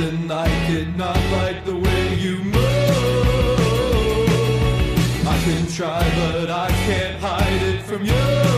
nothing. I it, not like the way you move. I can try, but I can't hide it from you.